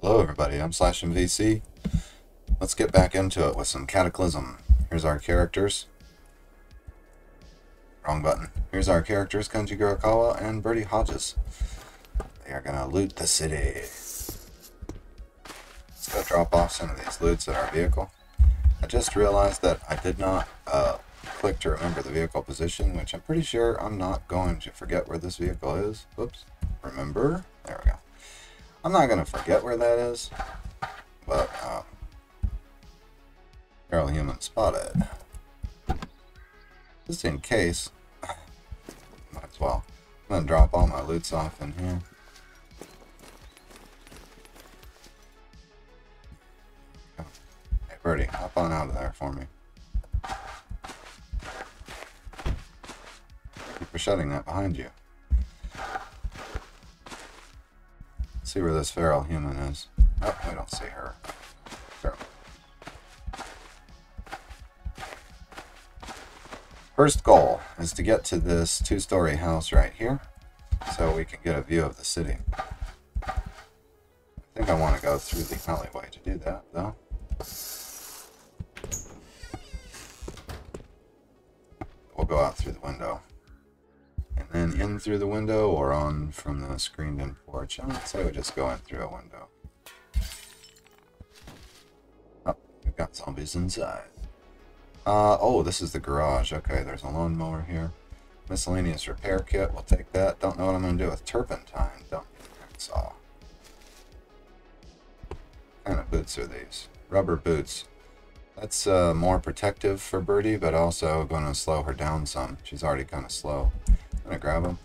Hello everybody, I'm SlashemVC. Let's get back into it with some Cataclysm. Here's our characters. Wrong button. Here's our characters, Kenji Gurakawa and Bertie Hodges. They are gonna loot the city. Let's go drop off some of these loots at our vehicle. I just realized that I did not uh, click to remember the vehicle position, which I'm pretty sure I'm not going to forget where this vehicle is. Whoops. Remember? I'm not to forget where that is, but uh, feral human spotted. Just in case, might as well. I'm to drop all my loots off in here. Hey, Birdie, hop on out of there for me. Keep for shutting that behind you. See where this feral human is. Oh, we don't see her. Feral. First goal is to get to this two-story house right here so we can get a view of the city. I think I want to go through the alleyway to do that, though. We'll go out through the window and in through the window or on from the screened in porch. I would say we just go in through a window. Oh, we've got zombies inside. Uh, oh, this is the garage. Okay, there's a lawnmower here. Miscellaneous repair kit. We'll take that. Don't know what I'm going to do with turpentine. Don't saw. What kind of boots are these? Rubber boots. That's uh, more protective for Birdie, but also going to slow her down some. She's already kind of slow. I'm gonna grab them.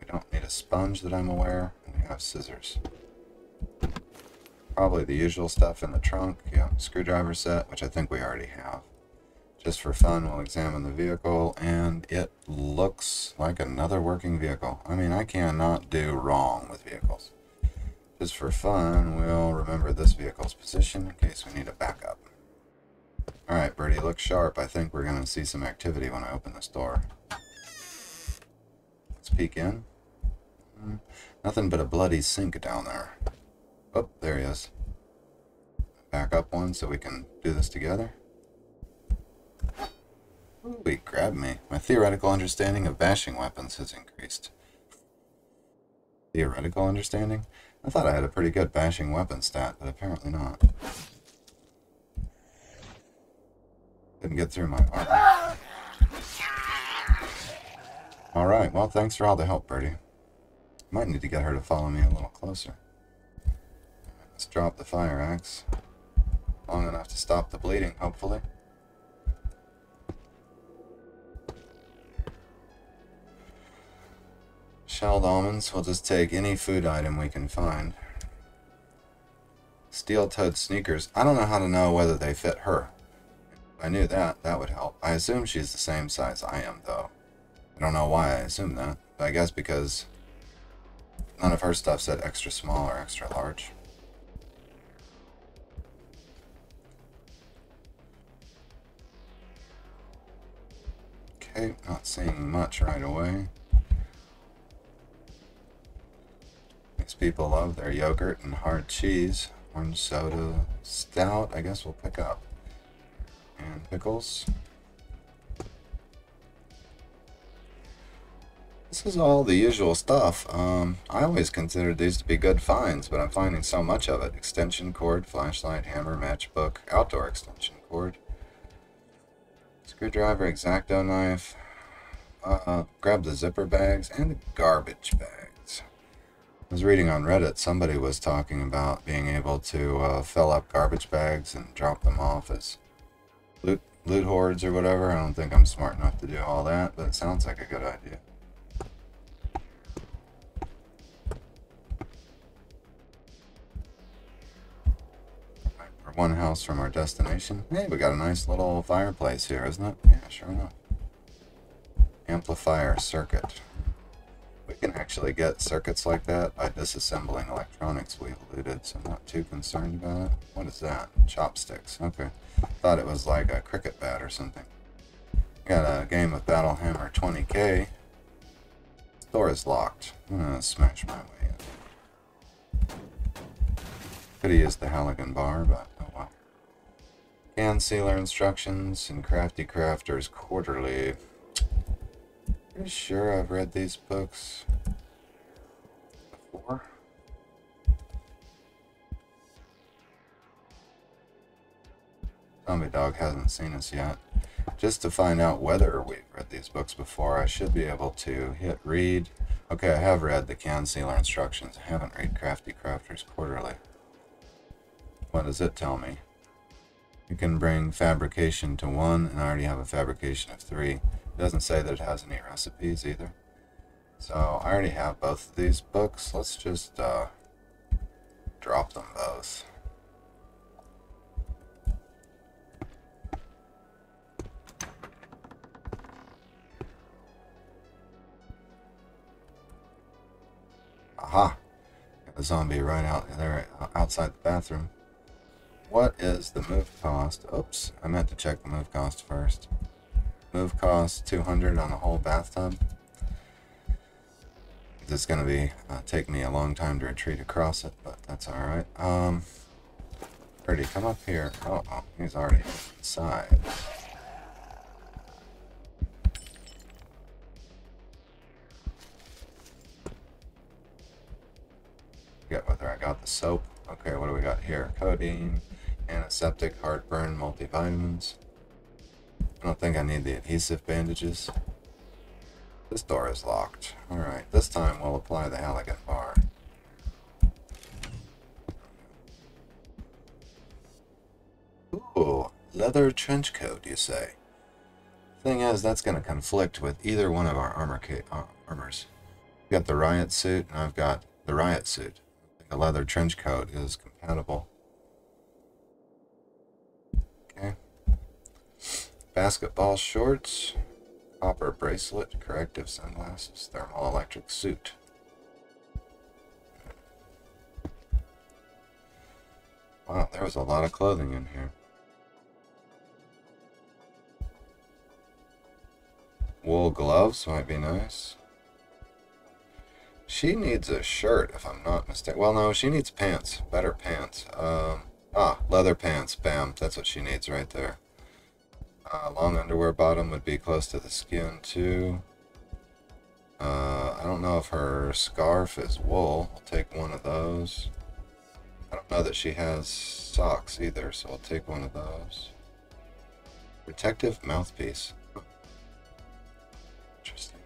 We don't need a sponge that I'm aware, we have scissors. Probably the usual stuff in the trunk, yeah, screwdriver set, which I think we already have. Just for fun, we'll examine the vehicle, and it looks like another working vehicle. I mean, I cannot do wrong with vehicles. Just for fun, we'll remember this vehicle's position in case we need a backup. Alright, Birdie, look sharp. I think we're going to see some activity when I open this door. Let's peek in. Hmm, nothing but a bloody sink down there. Oh, there he is. Back up one so we can do this together. Ooh, he grabbed me. My theoretical understanding of bashing weapons has increased. Theoretical understanding? I thought I had a pretty good bashing weapon stat, but apparently not. Couldn't get through my armor. Alright, well, thanks for all the help, Birdie. Might need to get her to follow me a little closer. Let's drop the fire axe. Long enough to stop the bleeding, hopefully. Shelled almonds. We'll just take any food item we can find. Steel-toed sneakers. I don't know how to know whether they fit her. I knew that, that would help. I assume she's the same size I am, though. I don't know why I assume that, but I guess because none of her stuff said extra small or extra large. Okay, not seeing much right away. These people love their yogurt and hard cheese. Orange soda, stout, I guess we'll pick up and pickles. This is all the usual stuff. Um, I always considered these to be good finds, but I'm finding so much of it. Extension cord, flashlight, hammer, matchbook, outdoor extension cord, screwdriver, X-Acto knife, uh, grab the zipper bags, and the garbage bags. I was reading on Reddit, somebody was talking about being able to uh, fill up garbage bags and drop them off as loot, hordes or whatever. I don't think I'm smart enough to do all that, but it sounds like a good idea. One house from our destination. Hey, we got a nice little fireplace here, isn't it? Yeah, sure enough. Amplifier circuit. We can actually get circuits like that by disassembling electronics we've looted, so I'm not too concerned about it. What is that? Chopsticks. Okay. Thought it was like a cricket bat or something. Got a game of Battlehammer 20k. Door is locked. I'm gonna smash my way in. Could have used the Halligan bar, but oh well. Can sealer instructions in Crafty Crafters Quarterly. Pretty sure I've read these books before. Zombie Dog hasn't seen us yet. Just to find out whether we've read these books before, I should be able to hit read. Okay, I have read the can sealer instructions. I haven't read Crafty Crafters Quarterly. What does it tell me? You can bring fabrication to one, and I already have a fabrication of three. It doesn't say that it has any recipes either. So I already have both of these books. Let's just uh, drop them both. Aha! The zombie right out there outside the bathroom. What is the move cost? Oops, I meant to check the move cost first. Move cost 200 on the whole bathtub. This is going to be uh, take me a long time to retreat across it, but that's all right. Um, Pretty, come up here. Oh, oh he's already inside. Get whether I got the soap. Okay, what do we got here? Codeine, antiseptic, heartburn, multivitamins. I don't think I need the adhesive bandages. This door is locked. Alright, this time we'll apply the Halligan bar. Ooh, leather trench coat, you say? Thing is, that's going to conflict with either one of our armor uh, armors. You got the riot suit, and I've got the riot suit. The leather trench coat is compatible. Okay. Basketball shorts, copper bracelet, corrective sunglasses, thermal electric suit. Wow, there was a lot of clothing in here. Wool gloves might be nice. She needs a shirt, if I'm not mistaken. Well, no, she needs pants. Better pants. Um, ah, leather pants. Bam. That's what she needs right there. Uh, long underwear bottom would be close to the skin, too. Uh, I don't know if her scarf is wool. I'll take one of those. I don't know that she has socks either, so I'll take one of those. Protective mouthpiece. Interesting.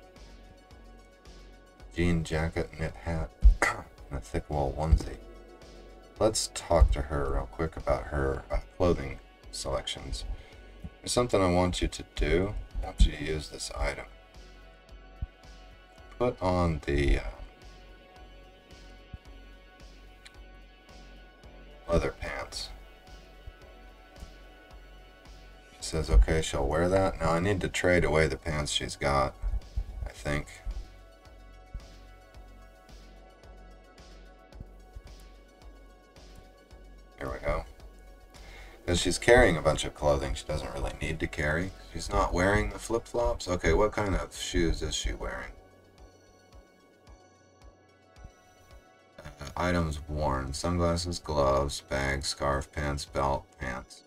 Jean jacket, knit hat, and a thick wool onesie. Let's talk to her real quick about her uh, clothing selections. There's something I want you to do. I want you to use this item. Put on the uh, leather pants. She says, okay, she'll wear that. Now I need to trade away the pants she's got I think. Here we go. Because she's carrying a bunch of clothing she doesn't really need to carry. She's not wearing the flip-flops. Okay, what kind of shoes is she wearing? Uh, items worn. Sunglasses, gloves, bag, scarf, pants, belt, pants.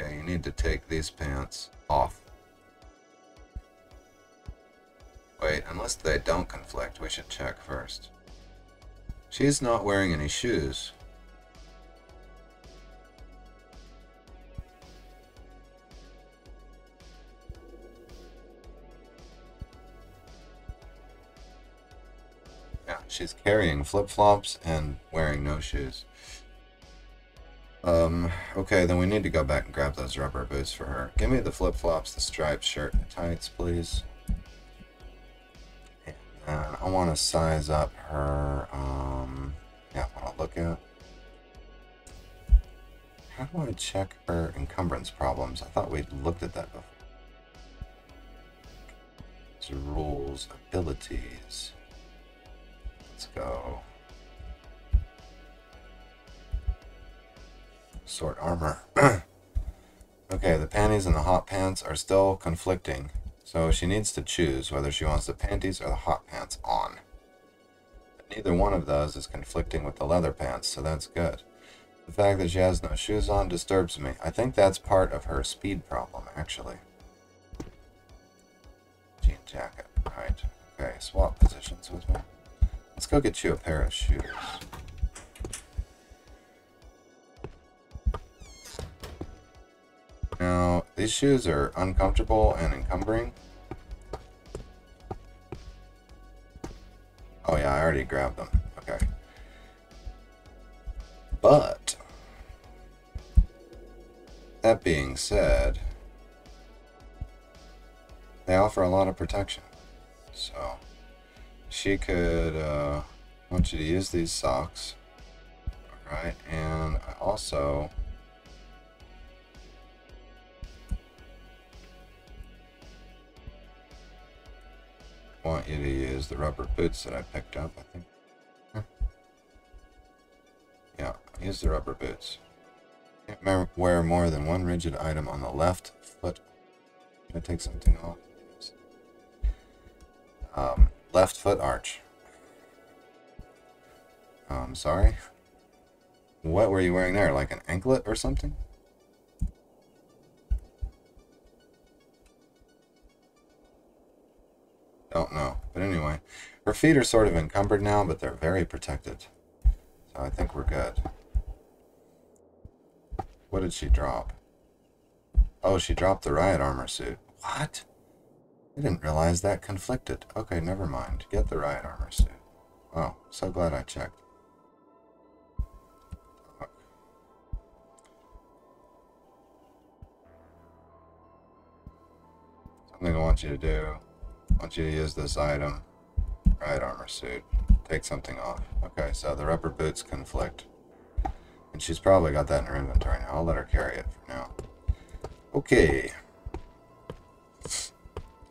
Okay, you need to take these pants off. Wait, unless they don't conflict, we should check first. She's not wearing any shoes. She's carrying flip-flops and wearing no shoes. Um, okay, then we need to go back and grab those rubber boots for her. Give me the flip-flops, the striped shirt, and the tights, please. And I want to size up her, um, yeah, I want look at. How do I check her encumbrance problems? I thought we'd looked at that before. So rules, abilities. Let's go. Sort armor. okay, the panties and the hot pants are still conflicting. So she needs to choose whether she wants the panties or the hot pants on. But neither one of those is conflicting with the leather pants, so that's good. The fact that she has no shoes on disturbs me. I think that's part of her speed problem, actually. Jean jacket. Right. Okay, swap positions with me. Let's go get you a pair of shoes. Now, these shoes are uncomfortable and encumbering. Oh yeah, I already grabbed them. Okay. But, that being said, they offer a lot of protection. So, she could, uh, want you to use these socks. Alright, and I also want you to use the rubber boots that I picked up, I think. Yeah, use the rubber boots. Can't wear more than one rigid item on the left foot. I take something off? Um, left foot arch. I'm sorry. What were you wearing there? Like an anklet or something? Don't know. But anyway, her feet are sort of encumbered now, but they're very protected. So I think we're good. What did she drop? Oh, she dropped the riot armor suit. What? I didn't realize that conflicted. Okay, never mind. Get the riot armor suit. Oh, so glad I checked. Something I want you to do. I want you to use this item. Riot armor suit. Take something off. Okay, so the rubber boots conflict. And she's probably got that in her inventory now. I'll let her carry it for now. Okay.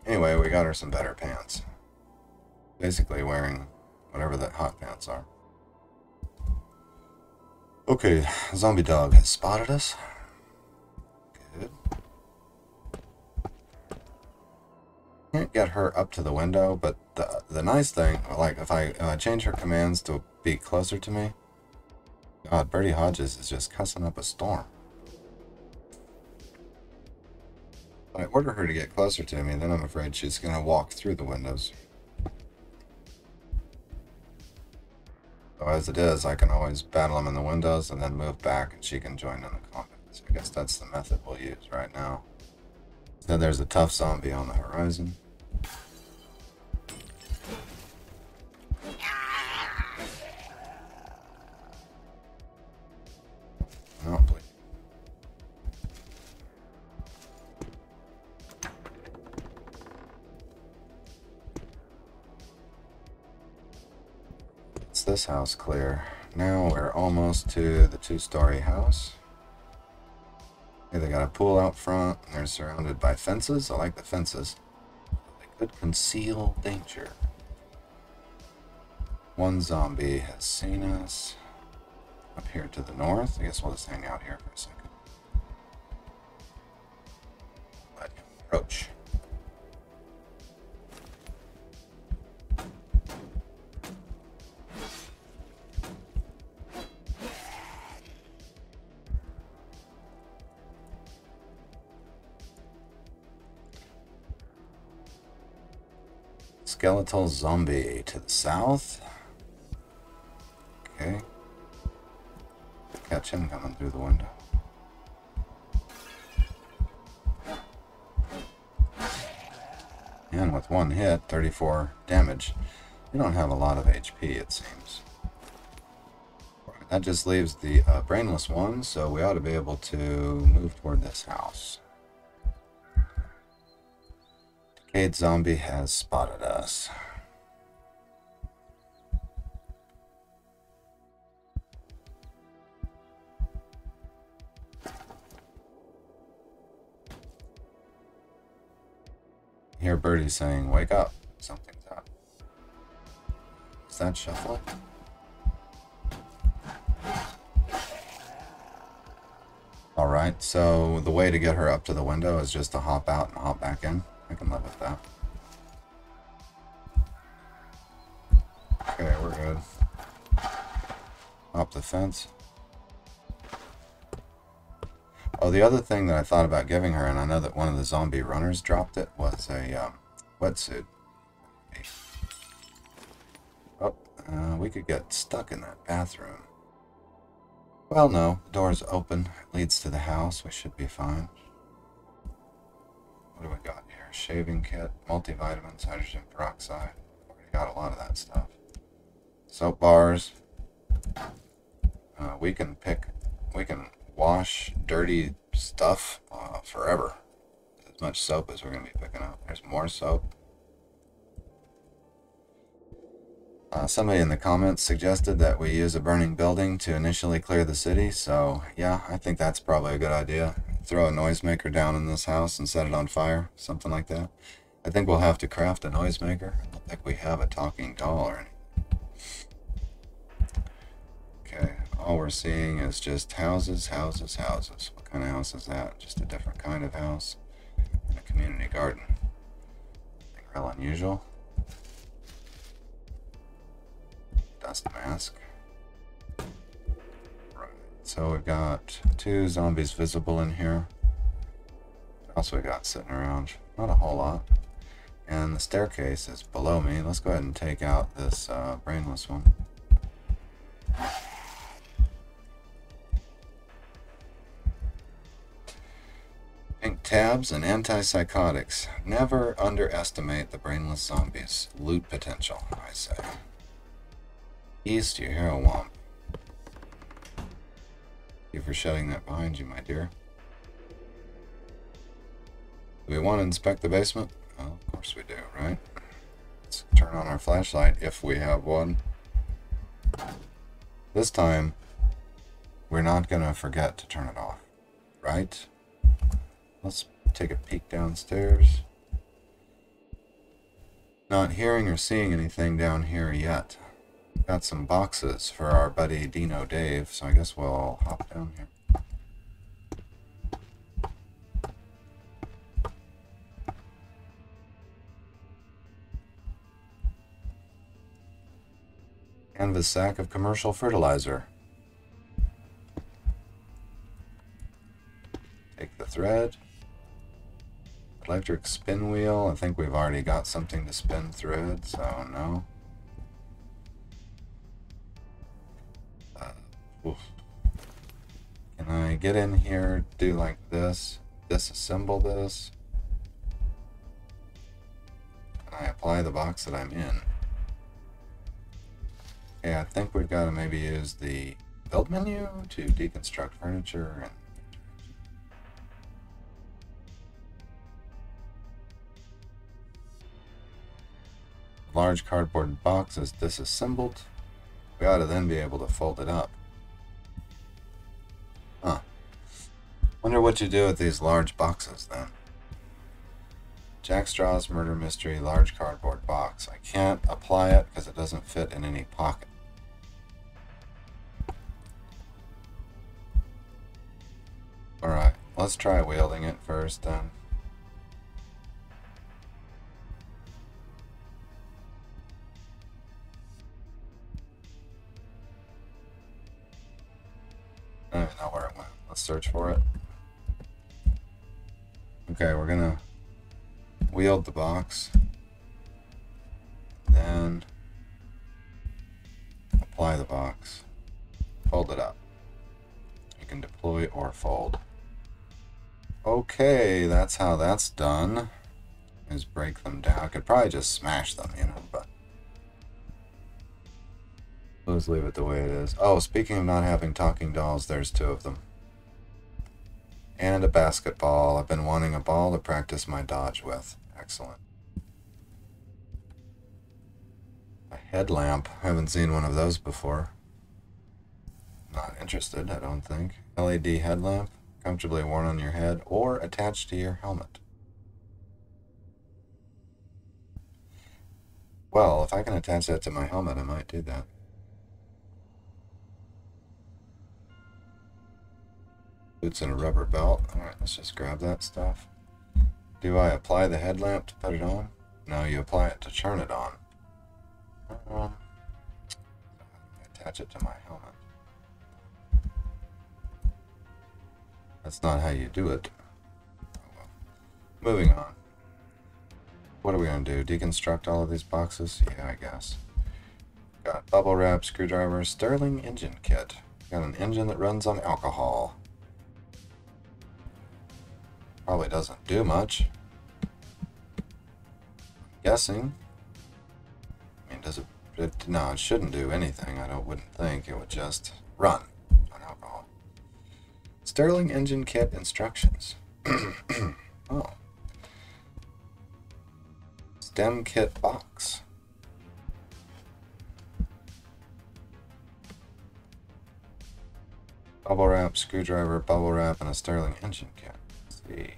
Anyway, we got her some better pants. Basically wearing whatever the hot pants are. Okay, zombie dog has spotted us. Good. can't get her up to the window, but the the nice thing, like if I uh, change her commands to be closer to me, God, Bertie Hodges is just cussing up a storm. I order her to get closer to me, then I'm afraid she's going to walk through the windows. So as it is, I can always battle them in the windows and then move back and she can join in the combat. So I guess that's the method we'll use right now. Then there's a tough zombie on the horizon. This house clear. Now we're almost to the two-story house. Okay, they got a pool out front. They're surrounded by fences. I like the fences. They could conceal danger. One zombie has seen us up here to the north. I guess we'll just hang out here for a second. Let him approach. Skeletal zombie to the south. Okay catch him coming through the window. And with one hit, 34 damage. You don't have a lot of HP, it seems. That just leaves the uh, brainless one, so we ought to be able to move toward this house. Decayed zombie has spotted us. hear Birdie saying, wake up, something's up. Is that shuffling? Alright, so the way to get her up to the window is just to hop out and hop back in. I can live with that. Okay, we're good. Up the fence. Oh, the other thing that I thought about giving her, and I know that one of the zombie runners dropped it, was a um, wetsuit. Oh, uh, we could get stuck in that bathroom. Well, no. The door's open. It leads to the house. We should be fine. What do we got? Shaving kit, multivitamins, hydrogen peroxide. Already got a lot of that stuff. Soap bars. Uh, we can pick, we can wash dirty stuff uh, forever. As much soap as we're going to be picking up. There's more soap. Uh, somebody in the comments suggested that we use a burning building to initially clear the city, so yeah, I think that's probably a good idea. Throw a noisemaker down in this house and set it on fire, something like that. I think we'll have to craft a noisemaker. I don't think we have a talking doll or anything. Okay, all we're seeing is just houses, houses, houses. What kind of house is that? Just a different kind of house and a community garden. Real unusual. Dust mask. So we've got two zombies visible in here. Else we got sitting around? Not a whole lot. And the staircase is below me. Let's go ahead and take out this uh, brainless one. Pink tabs and antipsychotics. Never underestimate the brainless zombies' loot potential, I say. East, you hear a womp. You for shutting that behind you, my dear. Do we want to inspect the basement? Well, of course we do, right? Let's turn on our flashlight if we have one. This time, we're not going to forget to turn it off, right? Let's take a peek downstairs. Not hearing or seeing anything down here yet. Got some boxes for our buddy Dino Dave, so I guess we'll hop down here. Canvas sack of commercial fertilizer. Take the thread. Electric spin wheel. I think we've already got something to spin thread, so no. Uh, Can I get in here, do like this, disassemble this? Can I apply the box that I'm in? Yeah, I think we've got to maybe use the build menu to deconstruct furniture and large cardboard box is disassembled. We ought to then be able to fold it up. Wonder what you do with these large boxes then. Jack Straw's Murder Mystery large cardboard box. I can't apply it because it doesn't fit in any pocket. Alright, let's try wielding it first then. I don't know where it went. Let's search for it. Okay, we're gonna wield the box. Then apply the box. Fold it up. You can deploy or fold. Okay, that's how that's done. Is break them down. I could probably just smash them, you know, but let's leave it the way it is. Oh, speaking of not having talking dolls, there's two of them. And a basketball. I've been wanting a ball to practice my dodge with. Excellent. A headlamp. I Haven't seen one of those before. Not interested, I don't think. LED headlamp comfortably worn on your head or attached to your helmet. Well, if I can attach that to my helmet, I might do that. Boots and a rubber belt. Alright, let's just grab that stuff. Do I apply the headlamp to put it on? No, you apply it to turn it on. Um, attach it to my helmet. That's not how you do it. Oh, well. Moving on. What are we going to do? Deconstruct all of these boxes? Yeah, I guess. Got bubble wrap, screwdriver, Stirling engine kit. Got an engine that runs on alcohol. Probably doesn't do much. I'm guessing. I mean, does it, it? No, it shouldn't do anything. I don't. Wouldn't think it would just run on alcohol. Stirling engine kit instructions. oh. Stem kit box. Bubble wrap, screwdriver, bubble wrap, and a Stirling engine kit. See.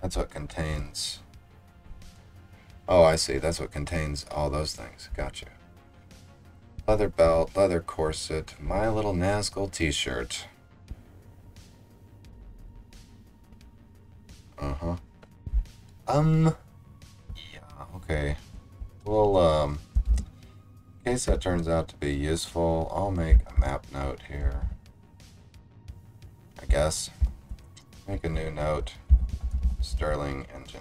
That's what contains. Oh, I see. That's what contains all those things. Gotcha. Leather belt, leather corset, My Little Nazgul t-shirt. Uh-huh. Um, Yeah, Okay. Well, um, in case that turns out to be useful, I'll make a map note here. I guess. Make a new note. Stirling engine.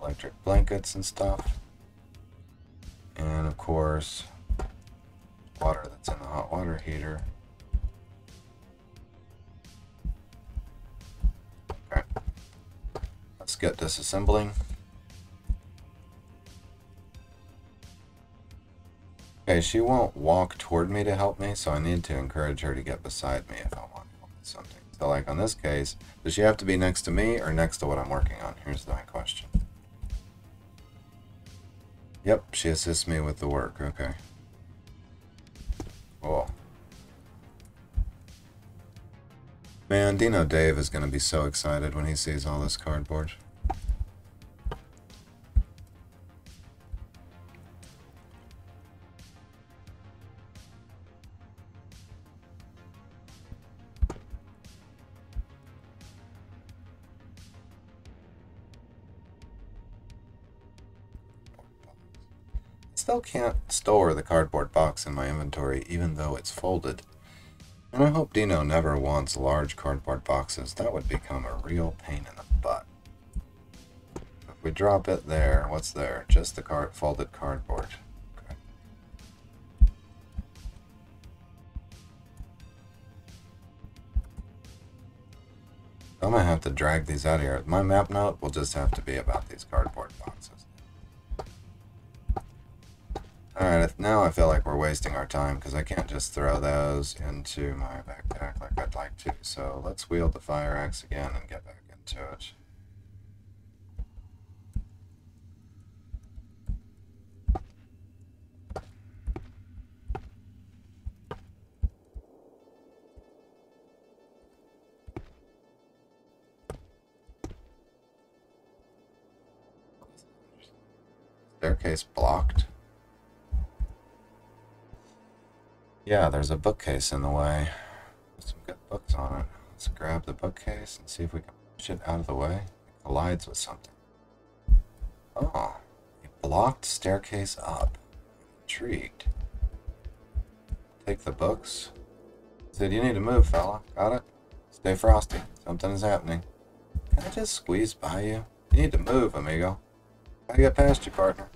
Electric blankets and stuff. And of course, water that's in the hot water heater. Let's get disassembling. Okay, she won't walk toward me to help me, so I need to encourage her to get beside me if I want to help with something. So like on this case, does she have to be next to me or next to what I'm working on? Here's my question. Yep, she assists me with the work. Okay. Cool. Man, Dino Dave is going to be so excited when he sees all this cardboard. Still can't store the cardboard box in my inventory even though it's folded. And I hope Dino never wants large cardboard boxes. That would become a real pain in the butt. If we drop it there, what's there? Just the card folded cardboard. I'm gonna have to drag these out here. My map note will just have to be about these cardboard boxes. Alright, now I feel like we're wasting our time because I can't just throw those into my backpack like I'd like to. So let's wield the fire axe again and get back into it. Staircase blocked. Yeah, there's a bookcase in the way. Some good books on it. Let's grab the bookcase and see if we can push it out of the way. It collides with something. Oh, a blocked staircase up. Intrigued. Take the books. Said you need to move, fella. Got it? Stay frosty. Something is happening. Can I just squeeze by you? You need to move, amigo. Gotta get past you, partner.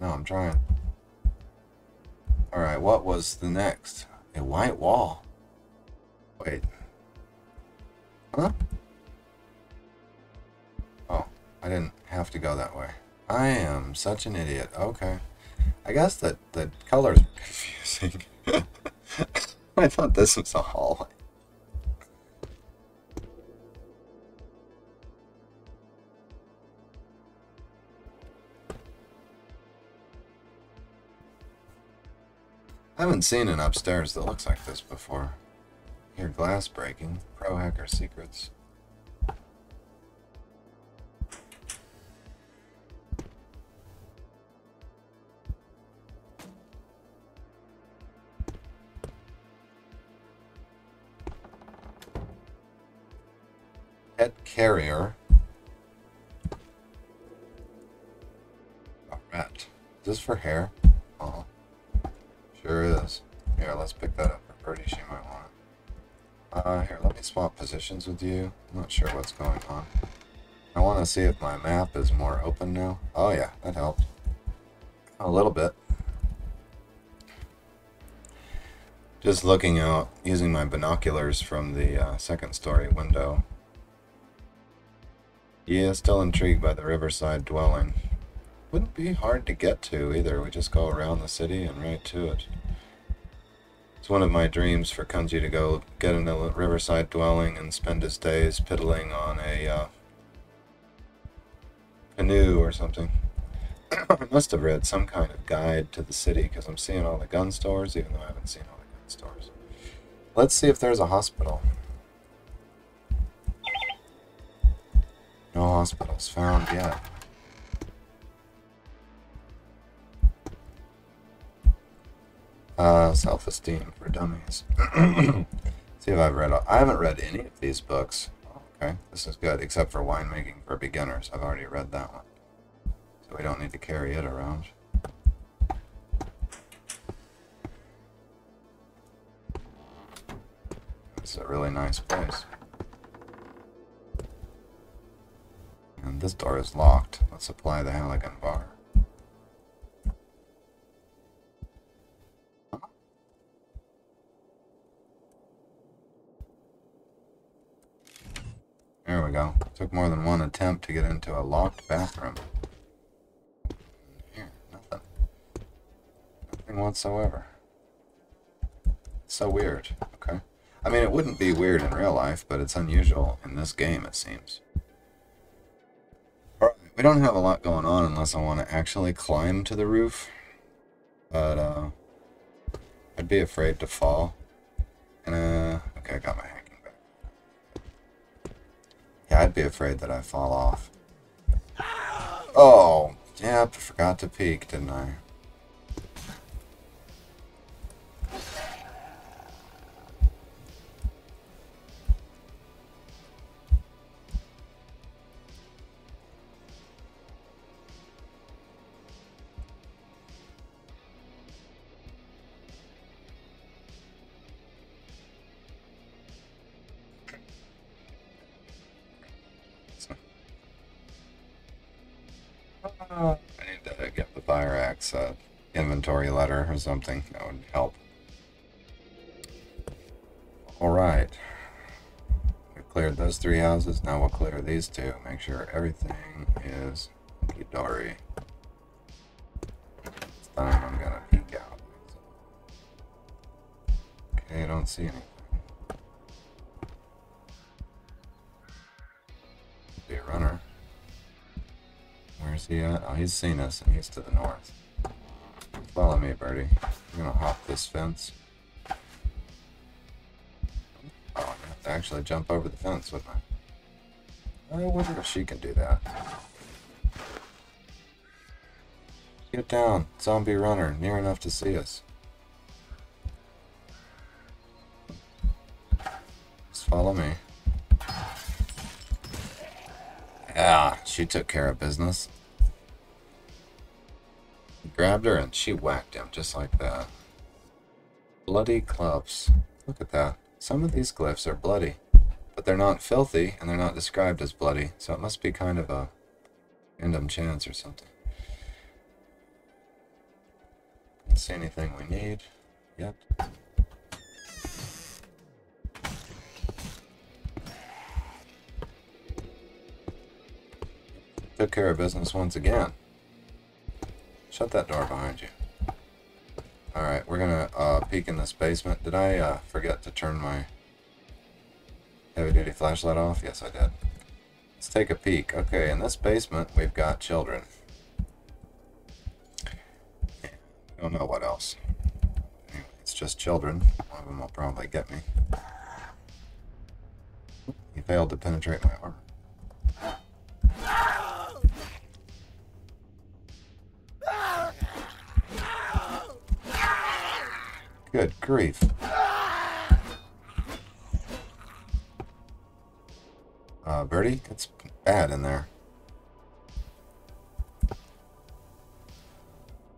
No, I'm trying. Alright, what was the next? A white wall. Wait. Huh? Oh, I didn't have to go that way. I am such an idiot. Okay. I guess that the colors are confusing. I thought this was a hallway. I haven't seen an upstairs that looks like this before. Hear glass breaking, pro hacker secrets. Pet carrier. A rat. Is this for hair? Positions with you. I'm not sure what's going on. I want to see if my map is more open now. Oh yeah, that helped. A little bit. Just looking out, using my binoculars from the uh, second story window. Yeah, still intrigued by the riverside dwelling. Wouldn't be hard to get to either. We just go around the city and right to it. One of my dreams for Kenji to go get in a riverside dwelling and spend his days piddling on a uh, canoe or something. I must have read some kind of guide to the city because I'm seeing all the gun stores, even though I haven't seen all the gun stores. Let's see if there's a hospital. No hospitals found yet. Uh, self-esteem dummies. see if I've read. All. I haven't read any of these books. Okay, this is good, except for winemaking for beginners. I've already read that one, so we don't need to carry it around. It's a really nice place. And this door is locked. Let's apply the Halligan bar. There we go. Took more than one attempt to get into a locked bathroom. Here, nothing. Nothing whatsoever. so weird. Okay. I mean, it wouldn't be weird in real life, but it's unusual in this game, it seems. Alright, we don't have a lot going on unless I want to actually climb to the roof. But, uh, I'd be afraid to fall. And, uh, okay, I got my I'd be afraid that I fall off. Oh, yep, forgot to peek, didn't I? I something. That would help. Alright. We've cleared those three houses. Now we'll clear these two. Make sure everything is Dory. This time I'm gonna peek out. Okay, I don't see anything. Be a runner. Where's he at? Oh, he's seen us, and he's to the north. Follow me, Birdie. I'm gonna hop this fence. Oh, I have to actually jump over the fence, wouldn't I? I wonder if she can do that. Get down, zombie runner, near enough to see us. Just follow me. Yeah, she took care of business grabbed her and she whacked him just like that. Bloody clubs. Look at that. Some of these glyphs are bloody, but they're not filthy and they're not described as bloody, so it must be kind of a random chance or something. Don't see anything we need yet. Took care of business once again. Shut that door behind you. Alright, we're gonna uh, peek in this basement. Did I uh, forget to turn my heavy duty flashlight off? Yes, I did. Let's take a peek. Okay, in this basement, we've got children. Don't know what else. Anyway, it's just children. One of them will probably get me. He failed to penetrate my armor. Good grief. Uh, Birdie, it's bad in there.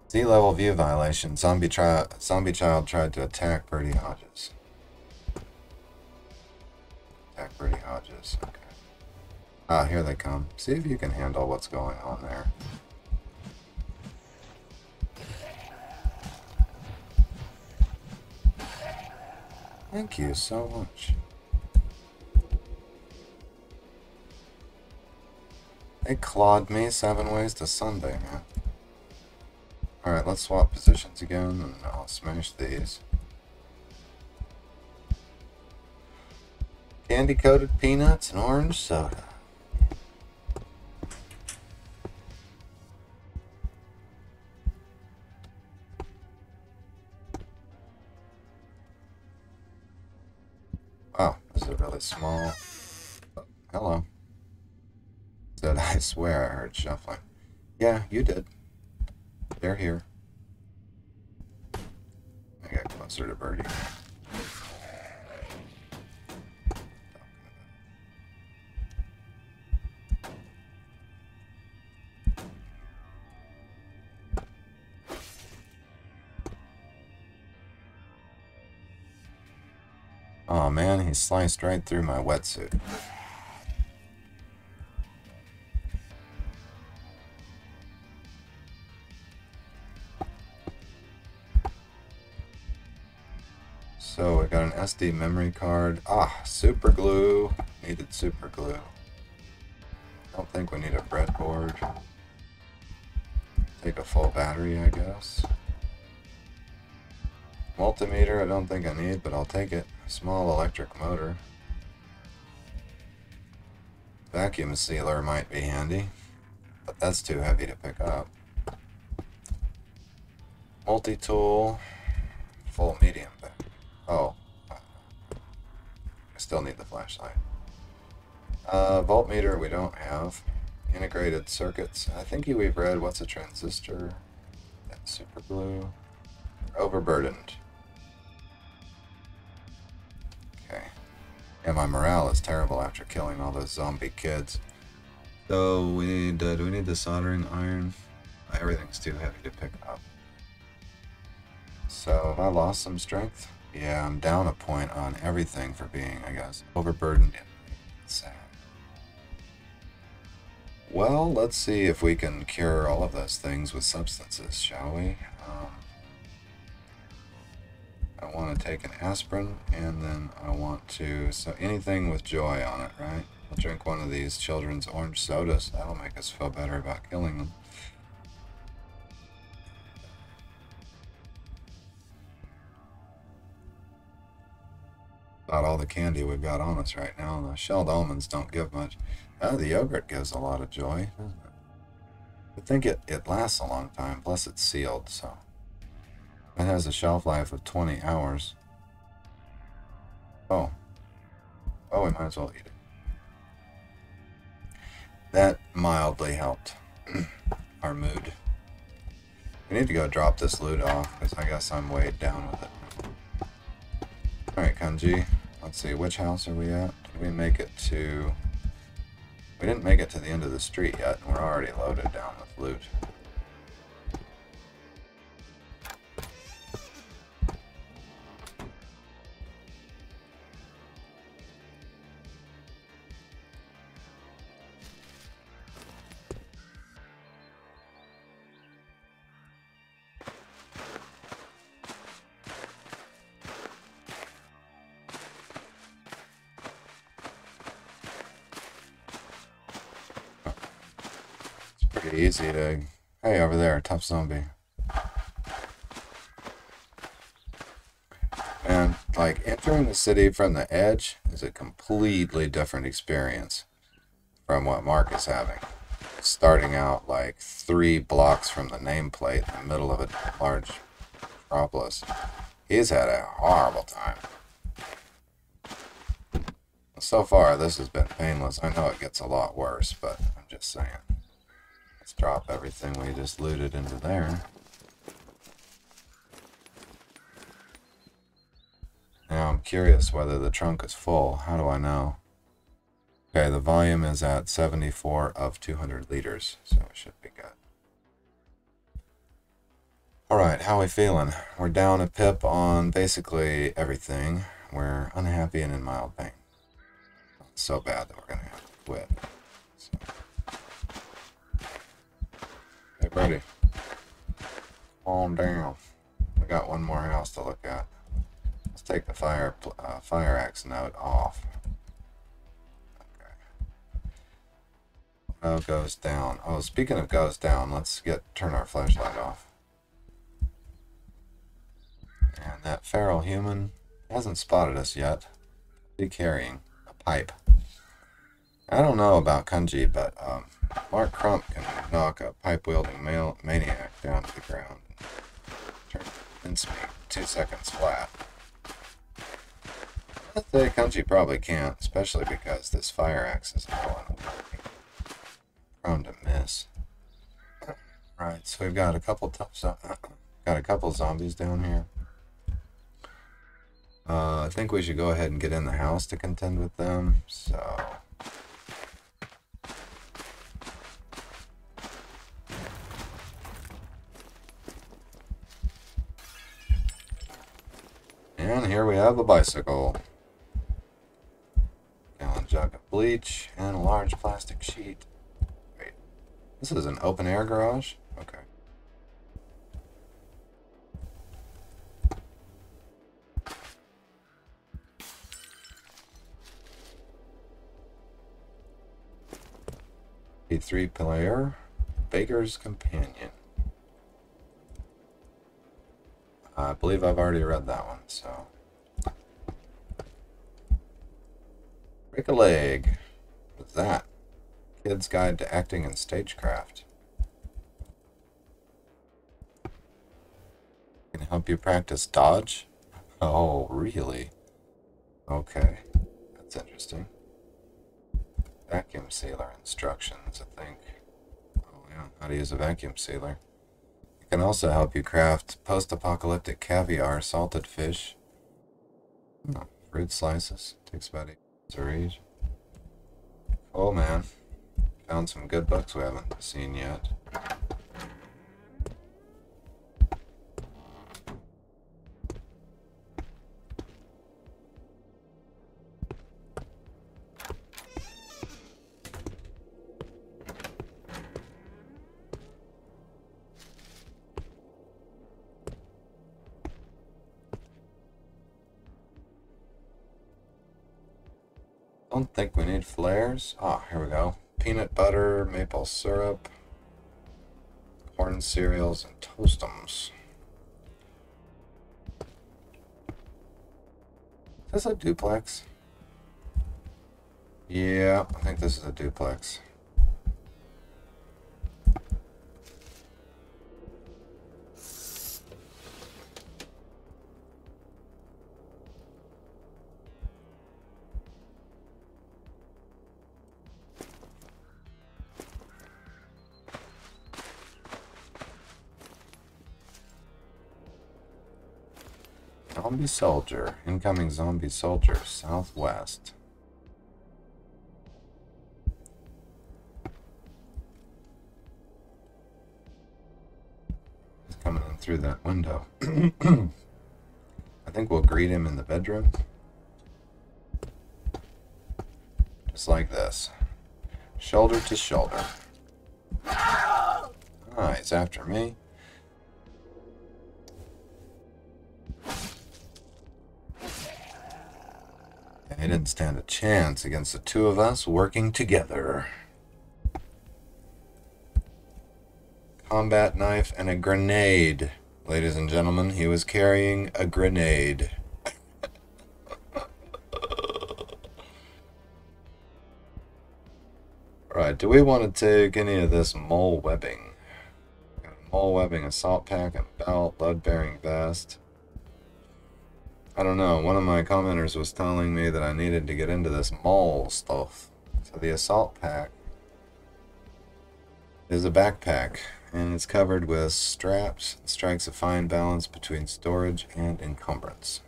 Sea level view violation. Zombie, zombie child tried to attack Birdie Hodges. Attack Birdie Hodges. Okay. Ah, here they come. See if you can handle what's going on there. Thank you so much. They clawed me seven ways to Sunday, man. Alright, let's swap positions again, and I'll smash these. Candy-coated peanuts and orange soda. Yeah, you did. They're here. I got closer to Birdie. Oh man, he sliced right through my wetsuit. So we got an SD memory card. Ah, super glue. Needed super glue. Don't think we need a breadboard. Take a full battery, I guess. Multimeter, I don't think I need, but I'll take it. Small electric motor. Vacuum sealer might be handy, but that's too heavy to pick up. Multi-tool, full medium. Oh, I still need the flashlight. Uh, voltmeter we don't have. Integrated circuits. I think we've read what's a transistor. That's super glue. Overburdened. Okay. Yeah, my morale is terrible after killing all those zombie kids. So we need. Uh, do we need the soldering iron? Everything's too heavy to pick up. So have I lost some strength? Yeah, I'm down a point on everything for being, I guess, overburdened. Sad. Well, let's see if we can cure all of those things with substances, shall we? Um, I want to take an aspirin, and then I want to... So anything with joy on it, right? I'll drink one of these children's orange sodas. That'll make us feel better about killing them. About all the candy we've got on us right now. The shelled almonds don't give much. Oh, the yogurt gives a lot of joy, doesn't it? I think it, it lasts a long time, plus it's sealed, so... It has a shelf life of 20 hours. Oh. Oh, we might as well eat it. That mildly helped our mood. We need to go drop this loot off, because I guess I'm weighed down with it. Alright, Kenji. Let's see, which house are we at? Did we make it to... We didn't make it to the end of the street yet, and we're already loaded down with loot. Zombie. And, like, entering the city from the edge is a completely different experience from what Mark is having. Starting out, like, three blocks from the nameplate in the middle of a large metropolis. He's had a horrible time. So far, this has been painless. I know it gets a lot worse, but I'm just saying. Drop everything we just looted into there. Now I'm curious whether the trunk is full. How do I know? Okay, the volume is at 74 of 200 liters, so it should be good. Alright, how we feeling? We're down a pip on basically everything. We're unhappy and in mild pain. so bad that we're going to have to quit. So. Buddy. Calm down. We got one more house to look at. Let's take the fire uh, fire axe note off. Oh, goes down. Oh, speaking of goes down, let's get turn our flashlight off. And that feral human hasn't spotted us yet. Be carrying a pipe. I don't know about Kenji, but um, Mark Crump can knock a pipe-wielding maniac down to the ground and turn two seconds flat. I'd say Kenji probably can't, especially because this fire axe is all prone to miss. Right, so we've got a couple got a couple zombies down here. Uh, I think we should go ahead and get in the house to contend with them. So. And here we have a bicycle. Gallon jug of bleach and a large plastic sheet. Wait, This is an open air garage? Okay. Three player Baker's Companion. I believe I've already read that one, so. Break a leg. What's that? Kid's Guide to Acting and Stagecraft. Can help you practice dodge? Oh, really? Okay. That's interesting. Vacuum sealer instructions, I think. Oh, yeah, how to use a vacuum sealer. Can also help you craft post-apocalyptic caviar, salted fish, oh, fruit slices. Takes about eight to read. Oh, man. Found some good books we haven't seen yet. Ah, oh, here we go peanut butter, maple syrup, corn cereals, and toastums. Is this a duplex? Yeah, I think this is a duplex. Zombie soldier. Incoming zombie soldier. Southwest. He's coming in through that window. I think we'll greet him in the bedroom. Just like this. Shoulder to shoulder. Ah, he's after me. Didn't stand a chance against the two of us working together. Combat knife and a grenade. Ladies and gentlemen, he was carrying a grenade. Right, do we want to take any of this MOLLE webbing? MOLLE webbing, assault pack, and belt, load-bearing vest. I don't know. One of my commenters was telling me that I needed to get into this MOLLE stuff. So the assault pack is a backpack and it's covered with straps. It strikes a fine balance between storage and encumbrance.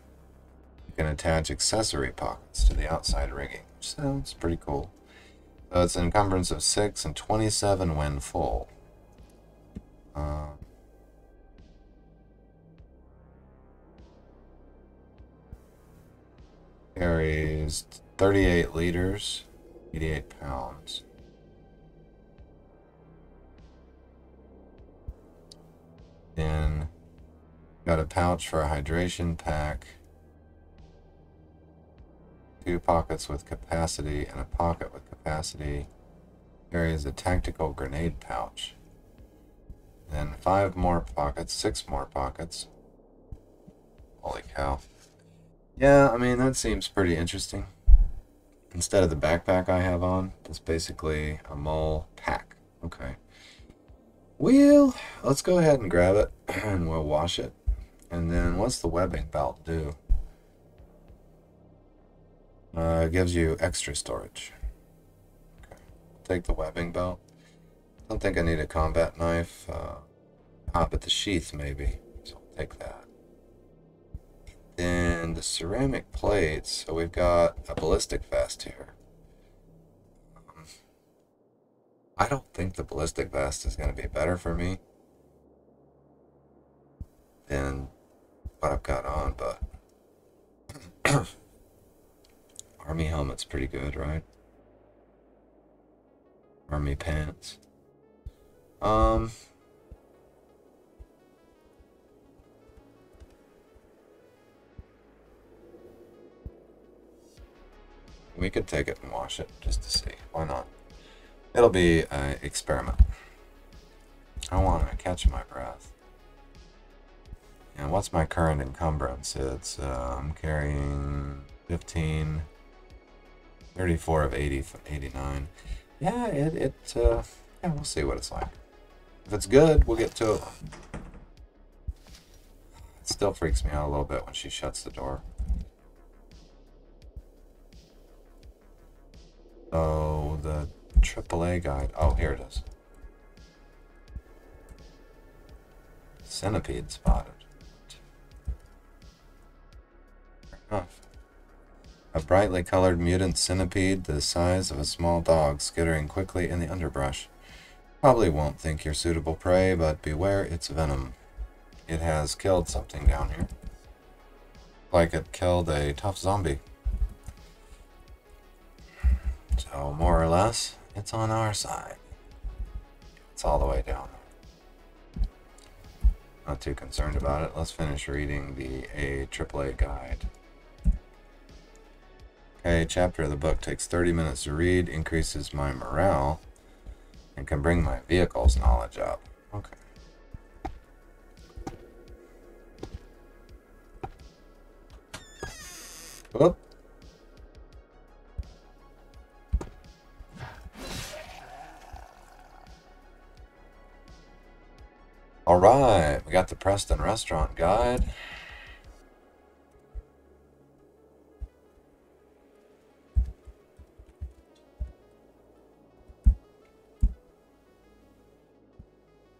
You can attach accessory pockets to the outside rigging, which sounds pretty cool. So it's an encumbrance of 6 and 27 when full. Uh, carries 38 liters, 88 pounds. Then got a pouch for a hydration pack, two pockets with capacity, and a pocket with capacity. Carries a tactical grenade pouch. Then five more pockets, six more pockets. Holy cow. Yeah, I mean, that seems pretty interesting. Instead of the backpack I have on, it's basically a MOLLE pack. Okay. Well, let's go ahead and grab it and we'll wash it. And then what's the webbing belt do? Uh, it gives you extra storage. Okay. Take the webbing belt. Don't think I need a combat knife. Uh, ah, but the sheath maybe. So I'll take that. Then the ceramic plates. So we've got a ballistic vest here. Um, I don't think the ballistic vest is going to be better for me than what I've got on, but army helmet's pretty good, right? Army pants. Um, we could take it and wash it just to see. Why not? It'll be an experiment. I want to catch my breath. And what's my current encumbrance? It's uh, I'm carrying 15, 34 of 80, 89. Yeah, it, it uh, yeah, we'll see what it's like. If it's good, we'll get to it. It still freaks me out a little bit when she shuts the door. Oh, the AAA guide. Oh, here it is. Centipede spotted. Enough. A brightly colored mutant centipede the size of a small dog skittering quickly in the underbrush. Probably won't think you're suitable prey, but beware its venom. It has killed something down here. Like it killed a tough zombie. So, more or less, it's on our side. It's all the way down. Not too concerned about it. Let's finish reading the AAA guide. Okay, chapter of the book takes 30 minutes to read, increases my morale, and can bring my vehicle's knowledge up. Okay. Whoop. All right, we got the Preston Restaurant Guide.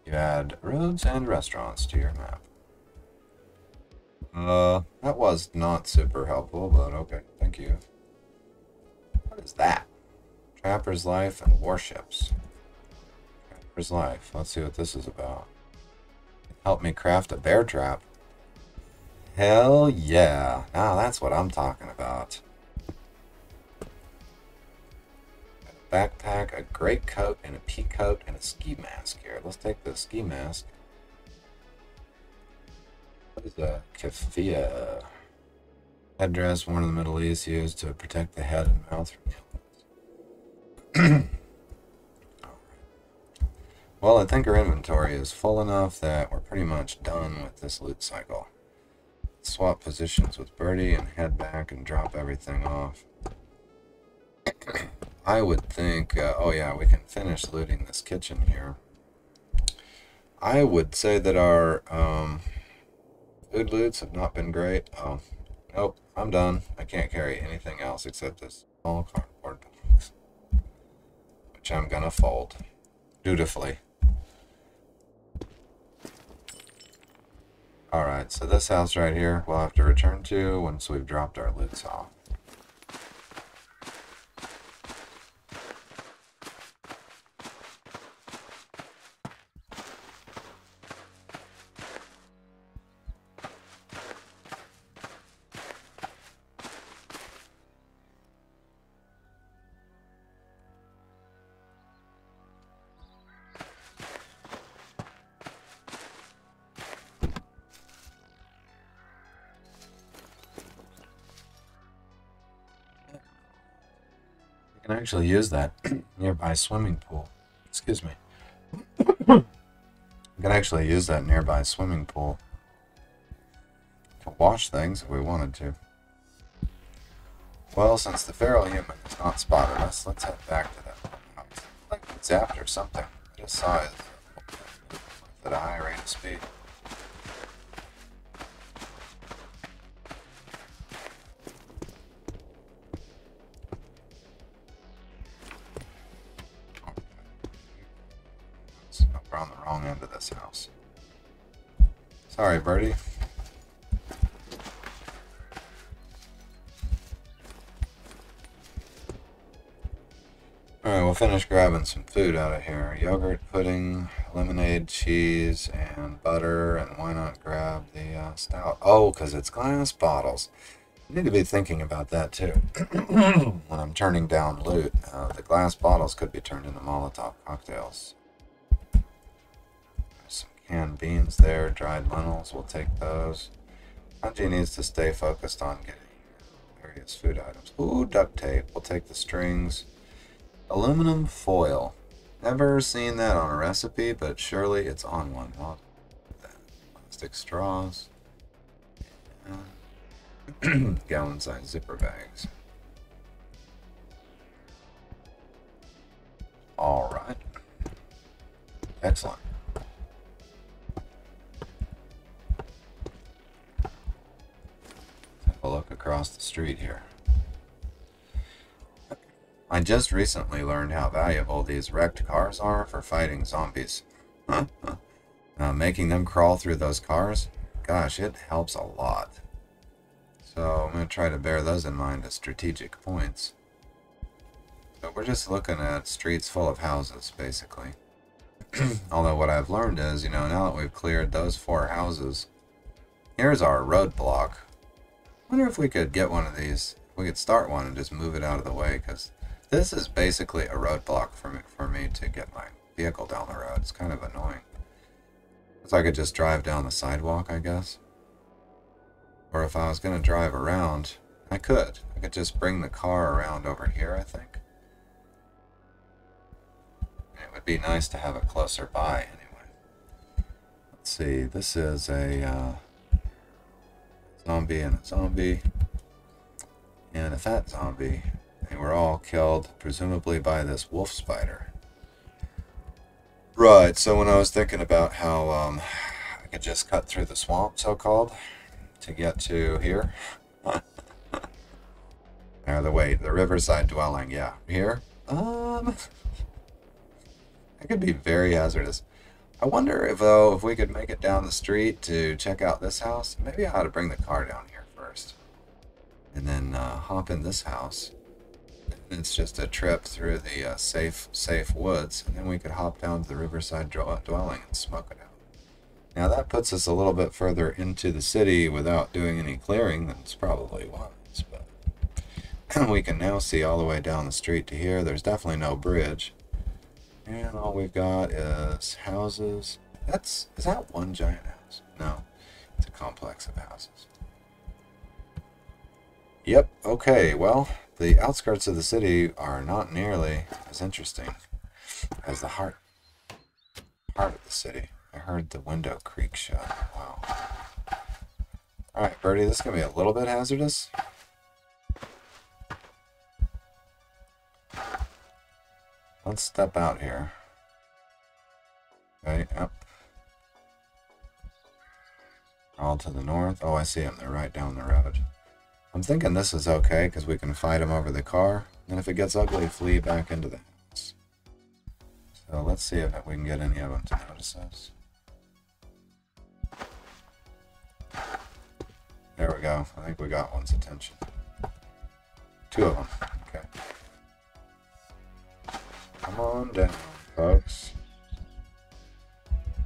You add roads and restaurants to your map. Uh, that was not super helpful, but okay, thank you. What is that? Trapper's Life and Warships. Trapper's Life. Let's see what this is about. Help me craft a bear trap. Hell yeah. Now that's what I'm talking about. A backpack, a great coat, and a pea coat, and a ski mask here. Let's take the ski mask. What is that? Keffiyeh headdress worn in the Middle East used to protect the head and mouth from well, I think our inventory is full enough that we're pretty much done with this loot cycle. Swap positions with Birdie and head back and drop everything off. I would think, uh, oh yeah, we can finish looting this kitchen here. I would say that our um, food loots have not been great. Oh, nope, I'm done. I can't carry anything else except this small cardboard box, which I'm gonna fold dutifully. Alright, so this house right here we'll have to return to once we've dropped our loots off. Actually use that nearby swimming pool. Excuse me. we can actually use that nearby swimming pool to wash things if we wanted to. Well, since the feral human has not spotted us, let's head back to that. Like it's after something. I just saw it at a high rate of speed. Sorry, Birdie. Alright, we'll finish grabbing some food out of here. Yogurt, pudding, lemonade, cheese, and butter. And why not grab the uh, stout? Oh, because it's glass bottles. You need to be thinking about that too. when I'm turning down loot, uh, the glass bottles could be turned into Molotov cocktails. Canned beans there, dried lentils. We'll take those. Anji needs to stay focused on getting various food items. Ooh, duct tape. We'll take the strings. Aluminum foil. Never seen that on a recipe, but surely it's on one. Well, plastic straws. Gallon size zipper bags. All right. Excellent. Across the street here. I just recently learned how valuable these wrecked cars are for fighting zombies. uh, making them crawl through those cars, gosh, it helps a lot. So I'm going to try to bear those in mind as strategic points. But we're just looking at streets full of houses, basically. Although what I've learned is, you know, now that we've cleared those four houses, here's our roadblock. Wonder if we could get one of these, we could start one and just move it out of the way, because this is basically a roadblock for me, for me to get my vehicle down the road. It's kind of annoying. Because I could just drive down the sidewalk, I guess. Or if I was going to drive around, I could. I could just bring the car around over here, I think. It would be nice to have it closer by, anyway. Let's see, this is a uh, zombie and a zombie. And a fat zombie they were all killed, presumably by this wolf spider. Right, so when I was thinking about how um, I could just cut through the swamp, so-called, to get to here. or the wait, the riverside dwelling, yeah. Here? Um, that could be very hazardous. I wonder if, though, if we could make it down the street to check out this house. Maybe I ought to bring the car down here first. And then uh, hop in this house it's just a trip through the uh, safe safe woods, and then we could hop down to the riverside dwelling and smoke it out. Now that puts us a little bit further into the city without doing any clearing than it's probably wise, but we can now see all the way down the street to here. There's definitely no bridge. And all we've got is houses. That's is that one giant house? No. It's a complex of houses. Yep, okay, well, the outskirts of the city are not nearly as interesting as the heart heart of the city. I heard the window creak shut. Wow. Alright, Birdie, this is to be a little bit hazardous. Let's step out here. Okay, yep. All to the north. Oh, I see them. They're right down the road. I'm thinking this is okay because we can fight them over the car. And if it gets ugly, flee back into the house. So let's see if we can get any of them to notice us. There we go. I think we got one's attention. Two of them. Okay. Come on down, folks.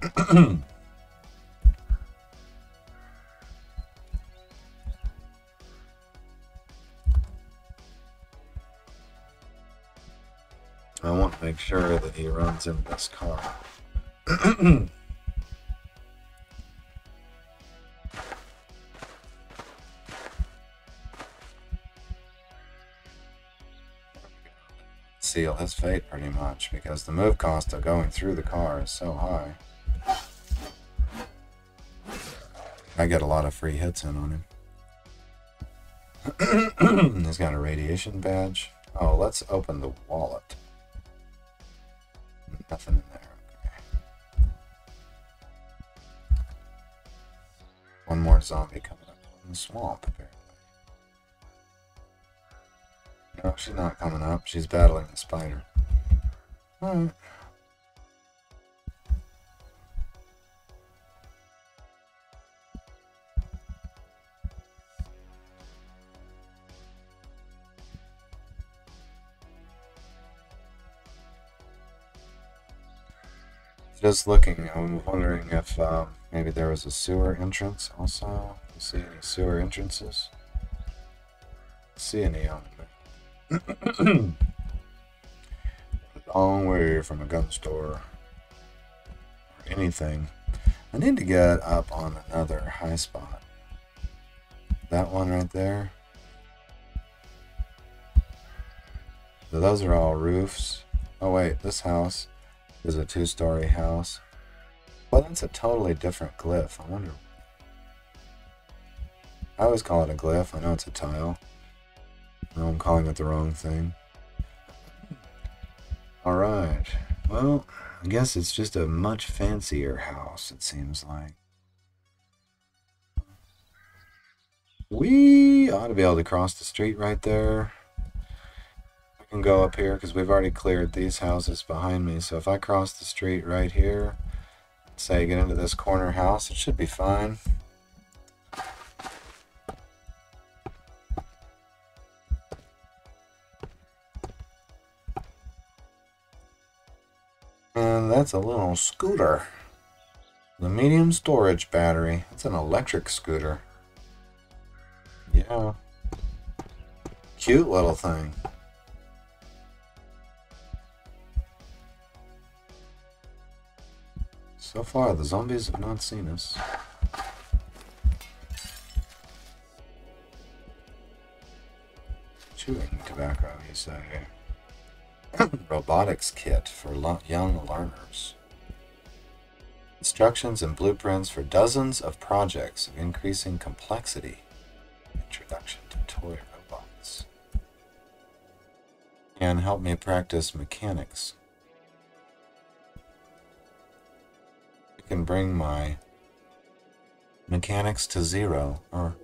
I want to make sure that he runs in this car. seal his fate pretty much because the move cost of going through the car is so high. I get a lot of free hits in on him. He's got a radiation badge. Oh, let's open the wallet. Nothing in there. Okay. One more zombie coming up from the swamp, No, she's not coming up. She's battling the spider. Alright. Just looking, I'm wondering if uh, maybe there was a sewer entrance also. See any sewer entrances? See any on? Long way from a gun store or anything. I need to get up on another high spot. That one right there. So those are all roofs. Oh wait, this house is a two-story house. Well, that's a totally different glyph. I wonder. I always call it a glyph. I know it's a tile. No, I'm calling it the wrong thing. Alright. Well, I guess it's just a much fancier house, it seems like. We ought to be able to cross the street right there We can go up here because we've already cleared these houses behind me. So if I cross the street right here, say get into this corner house, it should be fine. And that's a little scooter. The medium storage battery. It's an electric scooter. Yeah. Cute little thing. So far, the zombies have not seen us. Chewing tobacco, you say. Robotics kit for young learners. Instructions and blueprints for dozens of projects of increasing complexity. Introduction to toy robots. And help me practice mechanics. I can bring my mechanics to zero, or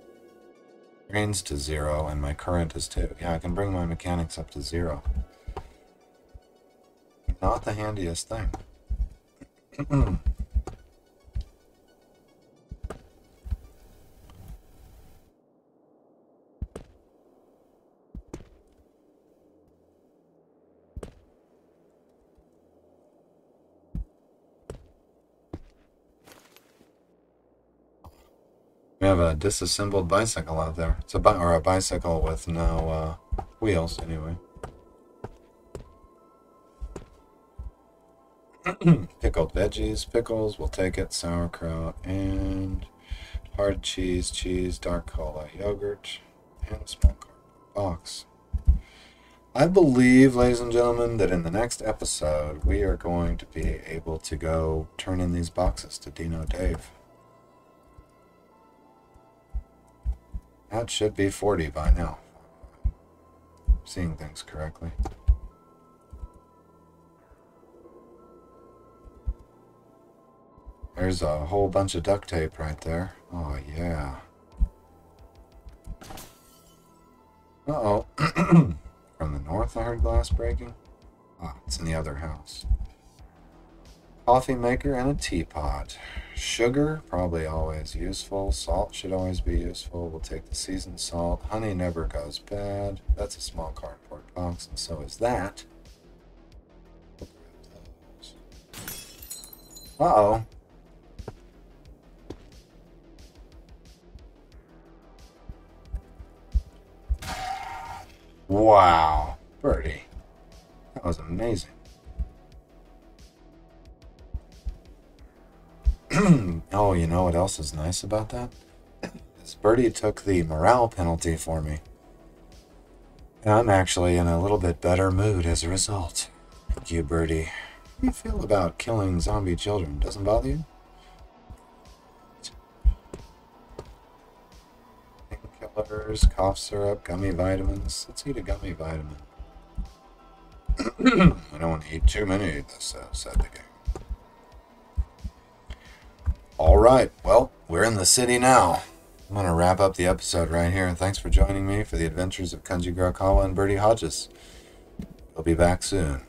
drains to zero, and my current is two. Yeah, I can bring my mechanics up to zero. Not the handiest thing. We have a disassembled bicycle out there. It's a bi or a bicycle with no uh, wheels, anyway. Pickled veggies, pickles, we'll take it, sauerkraut, and hard cheese, cheese, dark cola, yogurt, and a small box. I believe, ladies and gentlemen, that in the next episode, we are going to be able to go turn in these boxes to Dino Dave. That should be 40 by now. Seeing things correctly. There's a whole bunch of duct tape right there. Oh, yeah. Uh-oh. From the north I heard glass breaking. Ah, it's in the other house. Coffee maker and a teapot. Sugar, probably always useful. Salt should always be useful. We'll take the seasoned salt. Honey never goes bad. That's a small cardboard box, and so is that. Uh-oh. Wow. Birdie. That was amazing. oh, you know what else is nice about that? This birdie took the morale penalty for me. And I'm actually in a little bit better mood as a result. Thank you, Birdie. How do you feel about killing zombie children? Doesn't bother you? Cough syrup, gummy vitamins. Let's eat a gummy vitamin. I don't want to eat too many of this, uh, said the game. All right, well, we're in the city now. I'm going to wrap up the episode right here. And thanks for joining me for the adventures of Kenji Girl Kawa and Bertie Hodges. We'll be back soon.